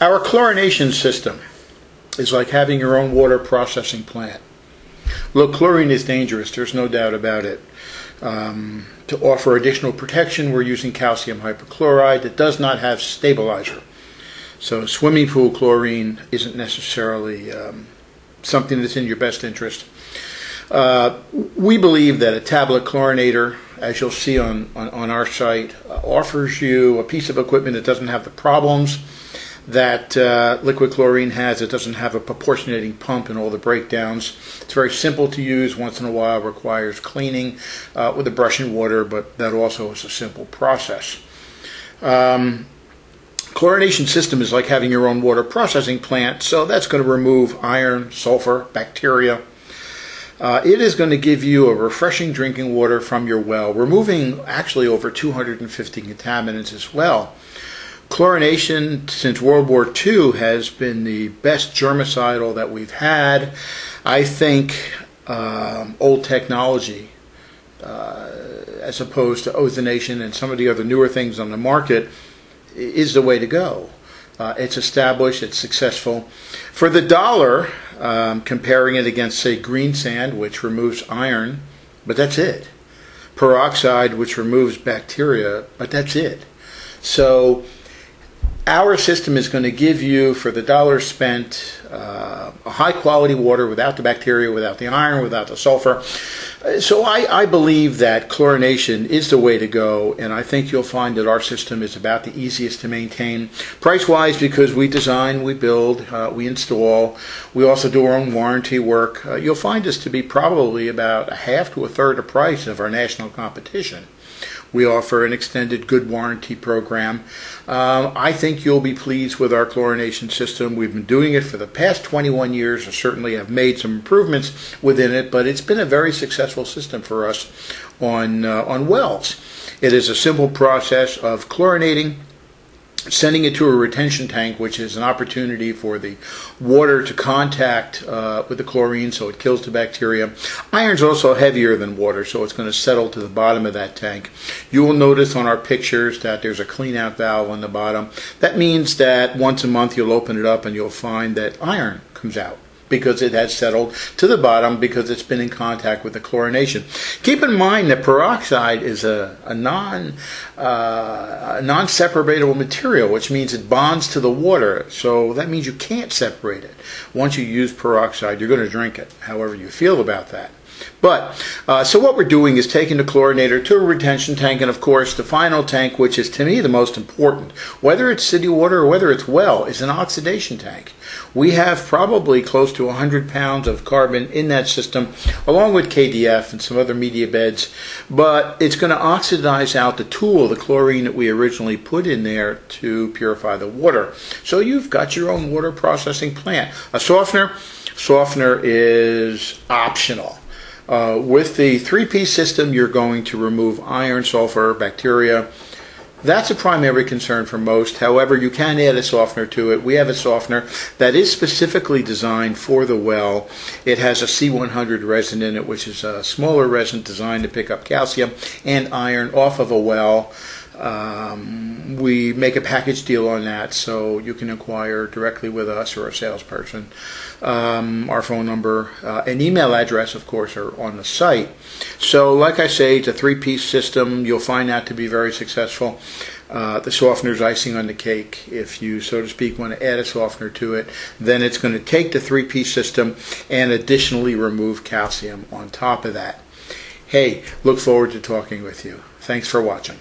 Our chlorination system is like having your own water processing plant. Look, chlorine is dangerous, there's no doubt about it. Um, to offer additional protection, we're using calcium hypochlorite that does not have stabilizer. So, swimming pool chlorine isn't necessarily um, something that's in your best interest. Uh, we believe that a tablet chlorinator, as you'll see on, on, on our site, uh, offers you a piece of equipment that doesn't have the problems that uh, liquid chlorine has. It doesn't have a proportionating pump and all the breakdowns. It's very simple to use. Once in a while, requires cleaning uh, with a brush and water, but that also is a simple process. Um, chlorination system is like having your own water processing plant, so that's going to remove iron, sulfur, bacteria. Uh, it is going to give you a refreshing drinking water from your well, removing actually over 250 contaminants as well. Chlorination since World War II has been the best germicidal that we've had. I think um, old technology, uh, as opposed to ozonation and some of the other newer things on the market, is the way to go. Uh, it's established, it's successful. For the dollar, um, comparing it against, say, green sand, which removes iron, but that's it. Peroxide, which removes bacteria, but that's it. So our system is going to give you, for the dollar spent, uh, a high quality water without the bacteria, without the iron, without the sulfur. So I, I, believe that chlorination is the way to go, and I think you'll find that our system is about the easiest to maintain. Price wise, because we design, we build, uh, we install, we also do our own warranty work. Uh, you'll find us to be probably about a half to a third the price of our national competition. We offer an extended good warranty program. Um, I think you'll be pleased with our chlorination system. We've been doing it for the past 21 years. and certainly have made some improvements within it, but it's been a very successful system for us on, uh, on wells. It is a simple process of chlorinating sending it to a retention tank, which is an opportunity for the water to contact uh, with the chlorine so it kills the bacteria. Iron's also heavier than water, so it's going to settle to the bottom of that tank. You will notice on our pictures that there's a clean out valve on the bottom. That means that once a month you'll open it up and you'll find that iron comes out because it has settled to the bottom because it's been in contact with the chlorination. Keep in mind that peroxide is a, a non uh, non separatable material, which means it bonds to the water. So that means you can't separate it. Once you use peroxide, you're going to drink it, however you feel about that. But, uh, so what we're doing is taking the chlorinator to a retention tank, and of course, the final tank, which is to me the most important, whether it's city water or whether it's well, is an oxidation tank. We have probably close to 100 pounds of carbon in that system, along with KDF and some other media beds, but it's going to oxidize out the tool, the chlorine that we originally put in there to purify the water. So you've got your own water processing plant. A softener, softener is optional. Uh, with the three-piece system, you're going to remove iron, sulfur, bacteria. That's a primary concern for most. However, you can add a softener to it. We have a softener that is specifically designed for the well. It has a C100 resin in it, which is a smaller resin designed to pick up calcium and iron off of a well. Um, we make a package deal on that, so you can inquire directly with us or a salesperson. Um, our phone number uh, and email address, of course, are on the site. So, like I say, it's a three piece system. You'll find that to be very successful. Uh, the softener's icing on the cake. If you, so to speak, want to add a softener to it, then it's going to take the three piece system and additionally remove calcium on top of that. Hey, look forward to talking with you. Thanks for watching.